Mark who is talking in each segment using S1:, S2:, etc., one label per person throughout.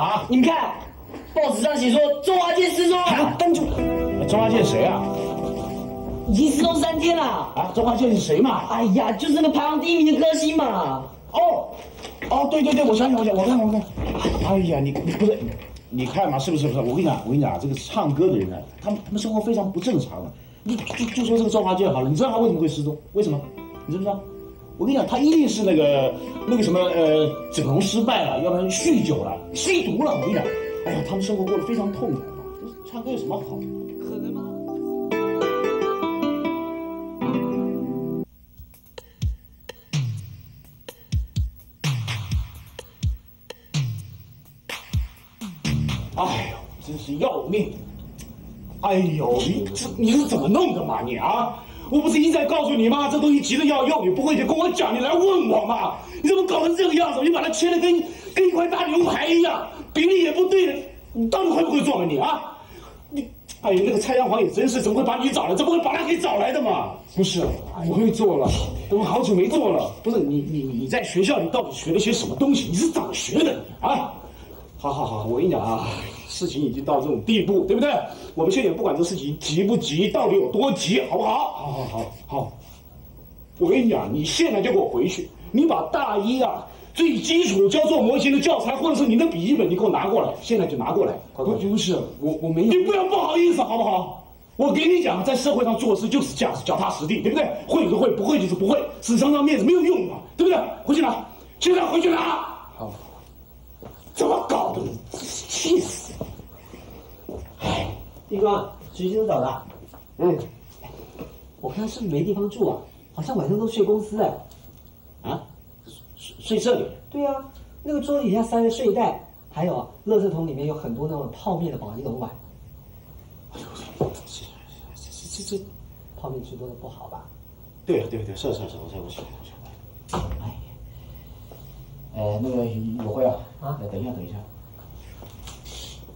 S1: 啊？
S2: 你们看，报纸上写说周华健失踪
S1: 啊
S2: 了，，
S1: 登住！周华健谁啊？
S2: 已经失踪三天了。
S1: 啊，周华健是谁嘛？
S2: 哎呀，就是那个排行第一名的歌星嘛。
S1: 哦，哦，对对对，我想起来，我想，我看我看。哎呀，你你不是，你看嘛，是不是？不是？我跟你讲，我跟你讲，这个唱歌的人啊，他们他们生活非常不正常的。你就就说这个周华健好了，你知道他为什么会失踪？为什么？你知不知道？我跟你讲，他一定是那个那个什么呃，整容失败了，要不然酗酒了、吸毒了。我跟你讲，哎呀，他们生活过得非常痛苦。唱歌有什么好？
S2: 可能吗？
S1: 哎呦，真是要命！哎呦，你这你是怎么弄的嘛你啊？我不是一再告诉你吗？这东西急着要用，你不会就跟我讲，你来问我嘛？你怎么搞成这个样子？你把它切的跟跟一块大牛排一样，比例也不对，你到底会不会做嘛你啊？你哎呀，那个蔡阳煌也真是，怎么会把你找来？怎么会把他给找来的嘛？
S3: 不是，我会做了，我好久没做了。
S1: 不是你你你在学校里到底学了些什么东西？你是怎么学的啊？好好好，我跟你讲啊，事情已经到这种地步，对不对？我们现在不管这事情急不急，到底有多急，好不好？好好好好。我跟你讲，你现在就给我回去，你把大一啊最基础教做模型的教材，或者是你的笔记本，你给我拿过来，现在就拿过来，快快
S3: 不！不是，我我没有
S1: 你。不要不好意思，好不好？我给你讲，在社会上做事就是这样子，脚踏实地，对不对？会就是会，不会就是不会，纸上张面子没有用啊，对不对？回去拿，现在回去拿。
S3: 好，
S1: 怎么搞的？气死！
S2: 地方，徐先生找的啊。
S1: 嗯，
S2: 我看他是不是没地方住啊？好像晚上都睡公司哎。
S1: 啊，睡睡这里？
S2: 对啊，那个桌子底下塞着睡袋，还有啊，垃圾桶里面有很多那种泡面的保丽龙碗。
S1: 这这这这，
S2: 泡面吃多了不好吧？
S1: 对啊对啊对啊，是是是，我在我想我想。
S2: 哎，
S1: 呃，那个有会啊，
S2: 啊
S1: 呃等一下等一下。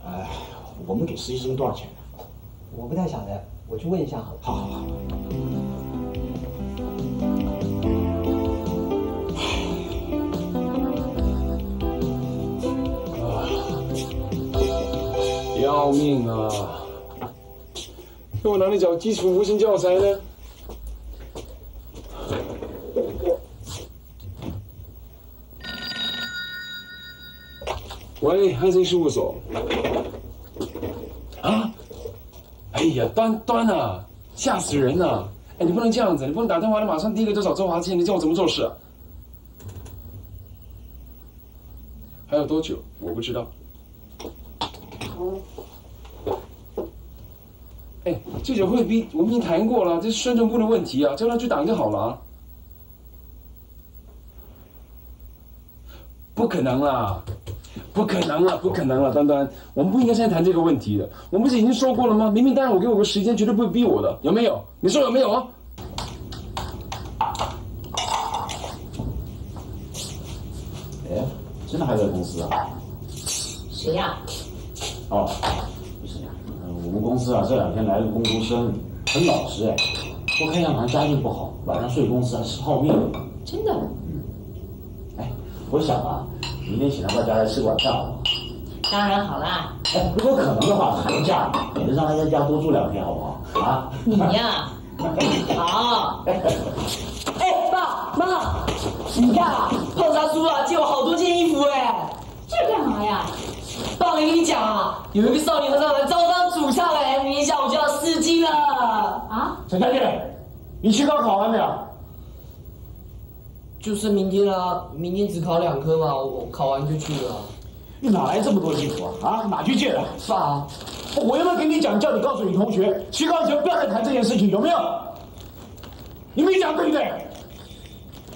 S1: 呃，我们给实习生多少钱呢？
S2: 我不太晓得，我去问一下好了。
S1: 好好好。
S3: 要命啊！那我哪里找基础模型教材呢？喂，汉森事务所。端端啊，吓死人了！哎，你不能这样子，你不能打电话你马上第一个就找周华健，你叫我怎么做事啊？还有多久？我不知道。哎，记者会比我们已经谈过了，这是宣传部的问题啊，叫他去挡就好了。不可能啦，不可能了，不可能了，端端，我们不应该现在谈这个问题的。我们不是已经说过了吗？明明当然我给我个时间，绝对不会逼我的，有没有？你说有没有啊？
S1: 哎，真的还在公司啊？
S4: 谁呀、
S1: 哦，不是呀，呃我们公司啊这两天来了个工读生，很老实哎，我看样好像家境不好，晚上睡公司还吃泡面。
S4: 真的？
S1: 哎，我想啊，明天请他到家来吃晚饭好？
S4: 当然好啦。
S1: 哎，如果可能的话，寒假也能让他在家多住两天，好不好？啊？
S4: 你呀，好。
S2: 哎，爸妈，你看啊，泡茶叔啊借我好多件衣服哎。
S4: 这干嘛呀？
S2: 爸，我跟你讲啊，有一个少年和尚来招当主唱哎，明天下午就要试镜了。
S4: 啊？
S1: 陈家健，你去高考完没有？
S2: 就是明天了，明天只考两科嘛，我考完就去了。
S1: 你哪来这么多衣服啊？啊，哪去借的？
S2: 爸，
S1: 我有没有跟你讲，叫你告诉你同学，期高前不要再谈这件事情，有没有？你没讲对不对？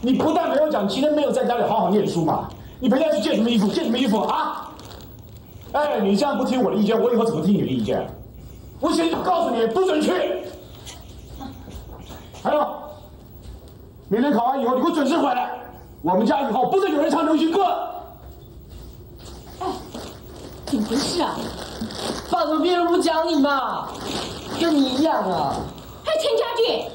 S1: 你不但没有讲，今天没有在家里好好念书嘛？你陪他去借什么衣服？借什么衣服啊？哎，你这样不听我的意见，我以后怎么听你的意见？我现在就告诉你，不准去。还有，明天考完以后，你给我准时回来。我们家以后不准有人唱流行歌。
S4: 哎怎么回事啊？
S2: 爸怎么别人不讲理嘛？跟你一样啊。
S4: 还陈家俊，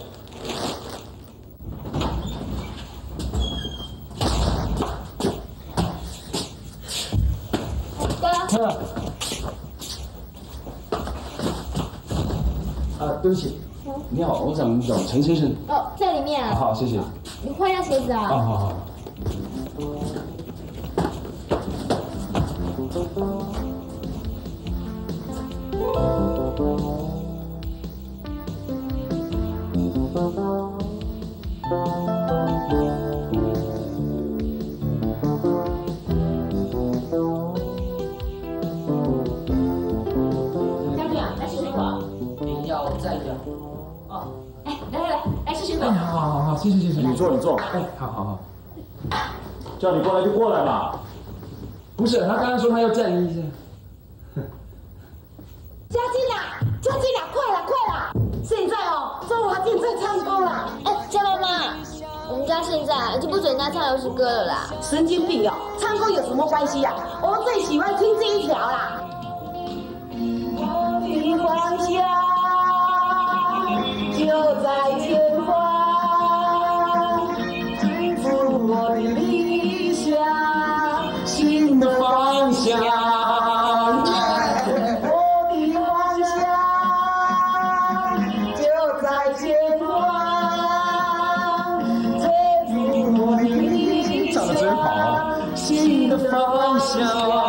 S5: 哥，
S3: 啊，对不起，你好，我想找陈先生。
S5: 哦，面啊。
S3: 好，谢谢。
S5: 你换一下鞋子啊。
S3: 好好好。
S4: 家
S3: 好好好，谢谢谢谢。
S1: 你坐，你坐，
S3: 哎，好好好。
S1: 叫你过来就过来嘛。
S3: 不是，他刚刚说他要站一下。
S6: 嘉靖啊，嘉靖啊，快了快了！现在哦，周华健在唱歌啦。
S5: 哎，江妈妈，我们家现在就不准人家唱流行歌了啦。
S6: 神经病哦，唱歌有什么关系呀、我们最喜欢听这一条啦。方向。我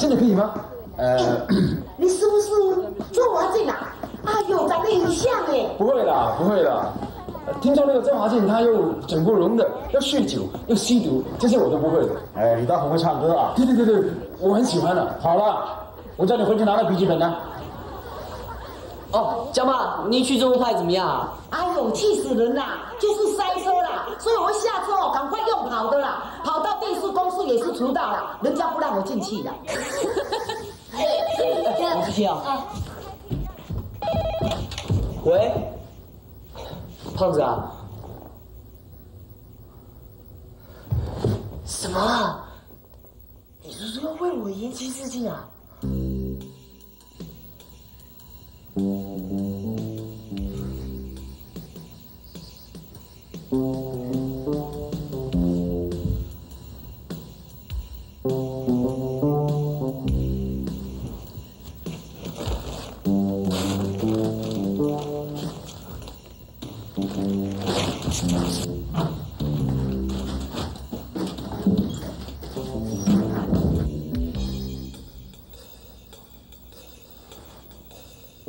S3: 真
S6: 的
S4: 可以
S3: 吗？
S1: 呃，
S6: 你是不是周华健啊？哎呦，长得很像哎。
S3: 不会啦，不会啦。呃听说那个周华健他又整过容的，又酗酒，又吸毒，这些我都不会的。
S1: 哎，你倒很会唱歌啊。
S3: 对对对对，我很喜欢的。
S1: 好了，我叫你回去拿个笔记本呢。
S2: 哦，江妈，你去中部派怎么样啊？
S6: 哎呦，气死人啦！就是塞车啦，所以我下车哦，赶快用跑的啦，跑到电视公司也是迟到啦，人家不让我进去的。
S2: 我去啊。喂，胖子啊？什么啊？你是说要为我延期试镜啊？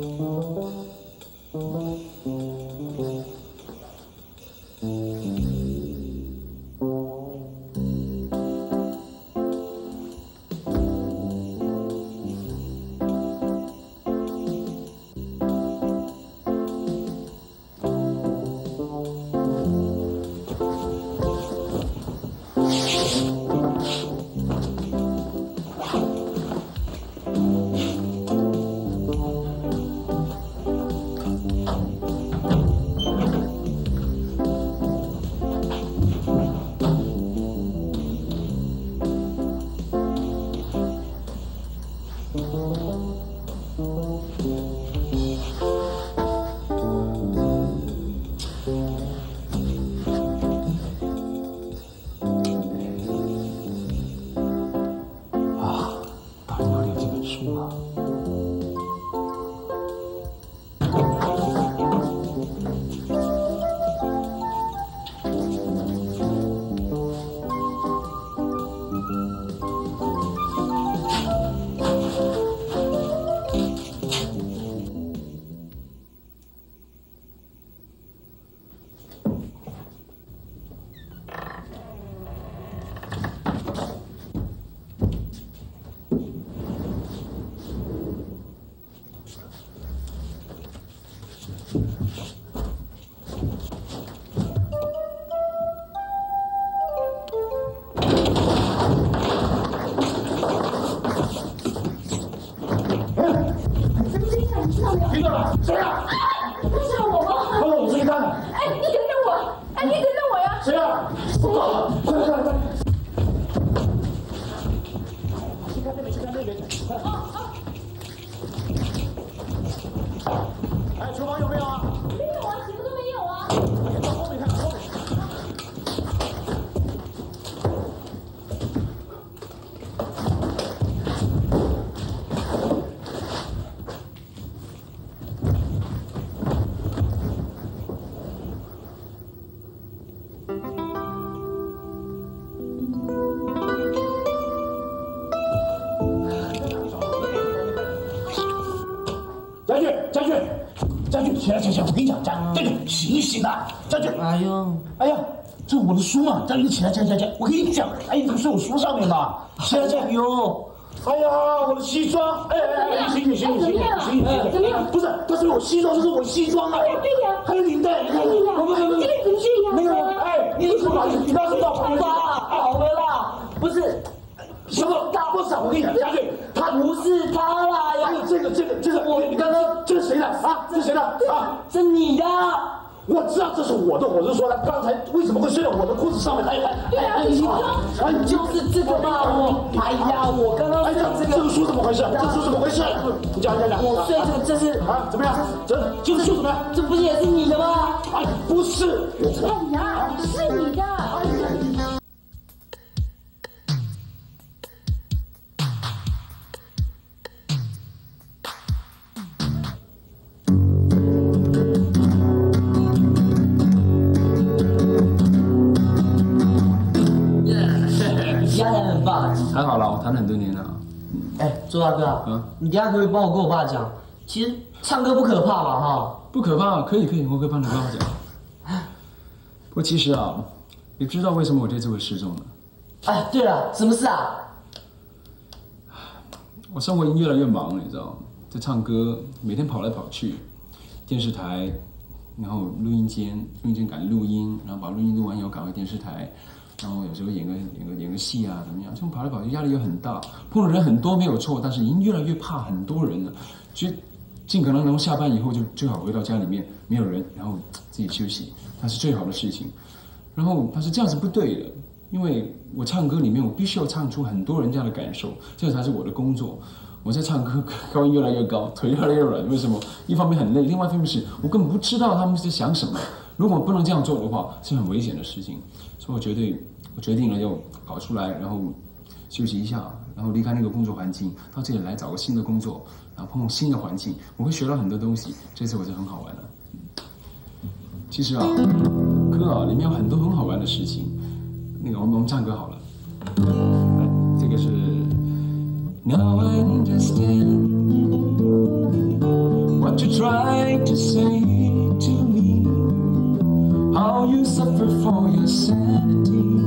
S1: Thank you. 看那边，去看那边，快！哎，厨房有。这个醒一醒啊，站住。
S2: 哎呦，
S1: 哎呀，这是我的书嘛，家俊起来起来起来！我跟你讲，哎，怎么是我书上面嘛，起来起来！
S2: 哟，
S1: 哎呀，我的西装！哎哎哎，醒醒醒醒醒醒醒！
S4: 怎么样
S1: 不是，这是我西装，这是我西装啊！
S4: 对呀
S1: 还有领带，你看，
S4: 对呀
S1: 不不不不，
S4: 这个怎么这样的
S1: 那个，哎，你是哪里？你刚刚到旁边去
S2: 爸，好了啦，不是，
S1: 什么？不是，我跟你讲，家俊，他
S2: 不是他啦，
S1: 还有这个这个这个，我你刚刚这是谁的啊？这是谁的啊？
S2: 是你的，
S1: 我知道这是我的，我是说他刚才为什么会睡在我的裤子上面？还还
S4: 对啊
S1: 还你哎，你
S2: 就是这个嘛，我，哎呀，我刚刚
S1: 哎，
S2: 睡
S1: 这
S2: 这个，
S1: 这个书怎么回事？这个书怎么回事？你讲讲讲。
S2: 我睡这个，这是，
S1: 啊，怎么样？这这个书怎么样？
S2: 这不是也是你的吗？
S1: 哎，不是，
S4: 哎呀，是你的。
S2: 周大哥啊，
S3: 嗯
S2: 你等一下可不可以帮我跟我爸讲，其实唱歌不可怕嘛，哈。
S3: 不可怕，可以可以，我可以帮你跟我讲。不过其实啊，你知道为什么我这次会失踪吗？
S2: 哎，对了，什么事啊？
S3: 我生活已经越来越忙了，你知道吗？在唱歌，每天跑来跑去，电视台，然后录音间，录音间赶录音，然后把录音录完以后赶回电视台，然后有时候演个演个演个戏啊，怎么样？这种跑来跑去，压力又很大，碰的人很多没有错，但是已经越来越怕很多人了，就尽可能能下班以后就最好回到家里面没有人，然后自己休息，那是最好的事情。然后他是这样是不对的，因为我唱歌里面我必须要唱出很多人家的感受，这才是我的工作。我在唱歌，高音越来越高，腿越来越软，为什么？一方面很累，另外一方面是我根本不知道他们在想什么。如果不能这样做的话，是很危险的事情。所以我决定，我决定了要跑出来，然后休息一下，然后离开那个工作环境，到这里来找个新的工作，然后碰碰新的环境，我会学到很多东西。这次我就很好玩了。其实啊，歌啊里面有很多很好玩的事情。那个，我们我们唱歌好了。这个是。Now I understand what you try to say to me. How you suffer for your sanity.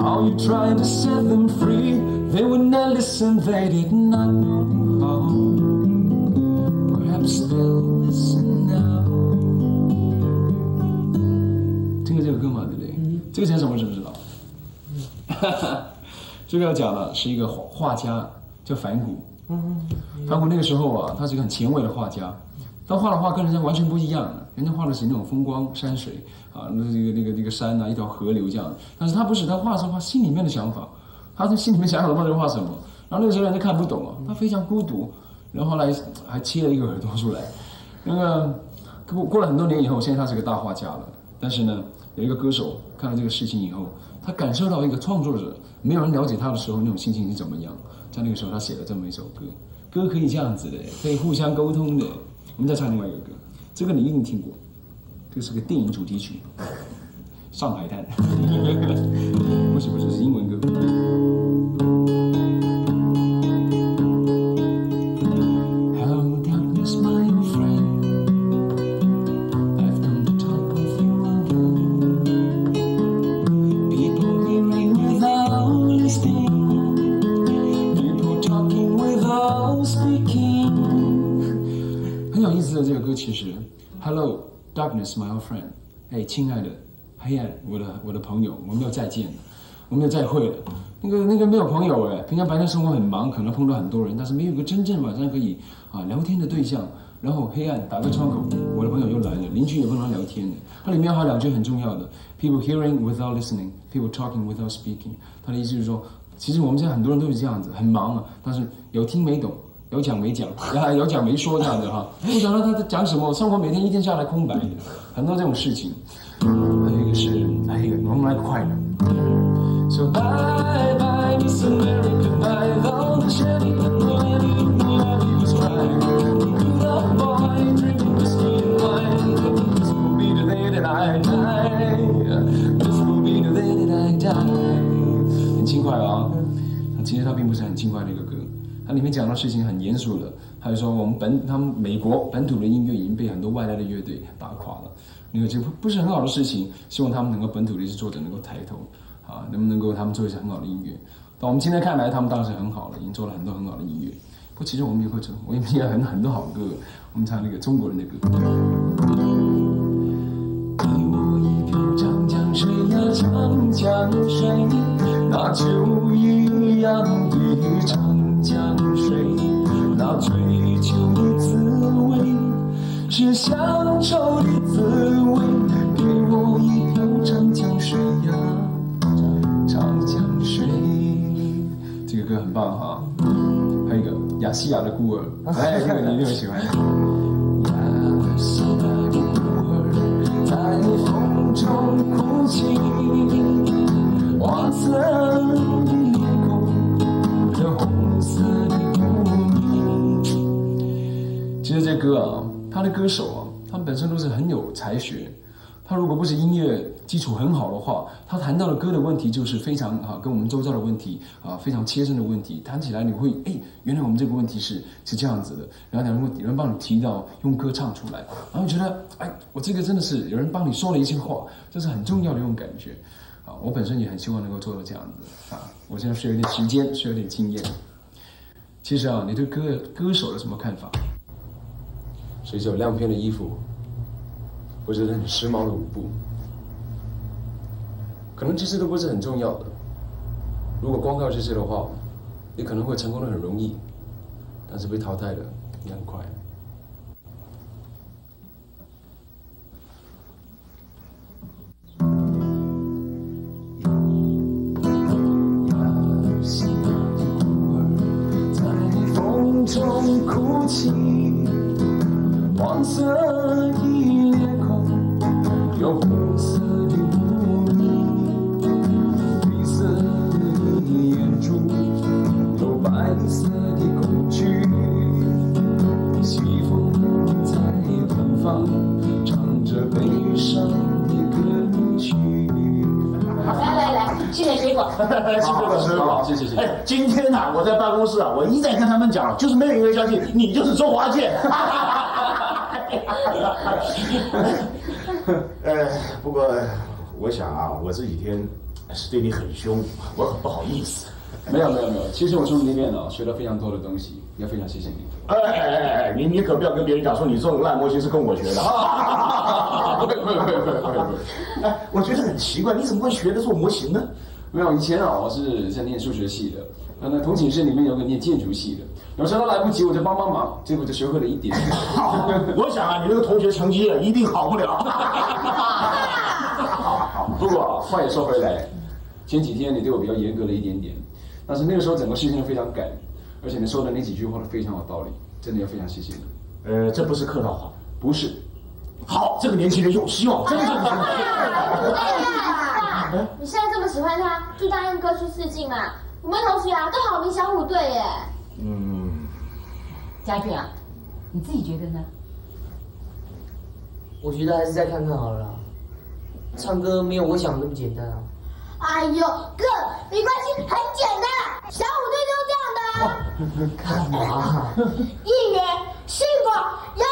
S3: How you try to set them free. They would not listen, they did not know how. Perhaps they'll listen now. 听过这个歌吗？对不对？这个讲什么知不知道？哈哈这个要讲的是一个画画家叫梵谷。梵谷那个时候啊，他是一个很前卫的画家，他画的画跟人家完全不一样，人家画的是那种风光山水啊，那那个那个那个山啊，一条河流这样，但是他不是，他画的是画心里面的想法，他在心里面想好了画什么，然后那个时候人家看不懂啊，他非常孤独，然后后来还切了一个耳朵出来，那个过过了很多年以后，现在他是个大画家了，但是呢，有一个歌手看了这个事情以后，他感受到一个创作者没有人了解他的时候那种心情是怎么样，在那个时候他写了这么一首歌，歌可以这样子的，可以互相沟通的。我们再唱另外一个歌，这个你一定听过，这是个电影主题曲，《上海滩》。不是不是，是英文歌。的这个歌，其实，Hello, darkness, my friend。哎，亲爱的黑暗，我的我的朋友，我们要再见了，我们要再会了。那个那个没有朋友哎，平常白天生活很忙，可能碰到很多人，但是没有个真正晚上可以啊聊天的对象。然后黑暗打开窗口，我的朋友又来了，邻居也不能聊天的。它里面还有两句很重要的：People hearing without listening, people talking without speaking。他的意思是说，其实我们现在很多人都是这样子，很忙啊，但是有听没懂。有讲没讲，有讲没说这样子哈，不晓得他在讲什么。生活每天一天下来空白，很多这种事情。还有一个是，还有一个，我们来快的。So bye bye Miss America, bye though the Chevy and the levy and the levy was right. Good old boy drinking whiskey and wine. This will be the day that I die. This will be the day that I die. 很轻快啊，其实它并不是很轻快的一个歌。它里面讲的事情很严肃的，还有说我们本他们美国本土的音乐已经被很多外来的乐队打垮了，那个这不不是很好的事情。希望他们能够本土的一些作者能够抬头，啊，能不能够他们做一些很好的音乐？但我们今天看来，他们当然是很好了，已经做了很多很好的音乐。不其实我们也会做，我们也很很多好歌，我们唱那个中国人的歌。给我一瓢长江水呀，长江水，那酒一样的长江水，那醉酒的滋味是乡愁的滋味。给我一瓢长江水呀，长江水。这个歌很棒哈，还有一个亚细亚的孤儿，哎，这个你一定会喜欢。歌手啊，他们本身都是很有才学。他如果不是音乐基础很好的话，他谈到的歌的问题就是非常啊，跟我们周遭的问题啊非常切身的问题，弹起来你会哎，原来我们这个问题是是这样子的，然后能够有人帮你提到，用歌唱出来，然后觉得哎，我这个真的是有人帮你说了一些话，这是很重要的一种感觉啊。我本身也很希望能够做到这样子啊，我现在需要一点时间，需要一点经验。其实啊，你对歌歌手有什么看法？随着有亮片的衣服？或者是很时髦的舞步，可能这些都不是很重要的。如果光靠这些的话，你可能会成功的很容易，但是被淘汰的也很快。
S1: 我在办公室啊，我一再跟他们讲，就是没有人会相信你就是周华健。呃，不过我想啊，我这几天是对你很凶，我很不好意思。
S3: 没有没有没有，其实我从你那边呢学了非常多的东西，也非常谢谢你。
S1: 哎哎哎哎，你你可不要跟别人讲说你这种烂模型是跟我学的。
S3: 不会不会不会不会不会。
S1: 哎，我觉得很奇怪，你怎么会学的做模型呢？
S3: 没有，以前啊，我是在念数学系的，那那同寝室里面有个念建筑系的，有时候来不及我就帮帮忙，结果就学会了一点。
S1: 我想啊，你那个同学成绩一定好不了。
S3: 不过话也说回来，前几天你对我比较严格了一点点，但是那个时候整个事情非常赶，而且你说的那几句话都非常有道理，真的要非常谢谢你。
S1: 呃，这不是客套话。
S3: 不是，
S1: 好，这个年轻人有希望，真的有希望。
S5: 爸，你现在这么喜欢他，就答应哥去试镜嘛。我们同学啊，都好名小虎队耶。
S4: 嗯家俊啊，你自己觉得呢？
S2: 我觉得还是再看看好了啦。唱歌没有我想的那么简单啊。
S5: 哎呦，哥，没关系，很简单，小虎队就这样的。
S2: 干嘛？
S5: 一元、幸福、洋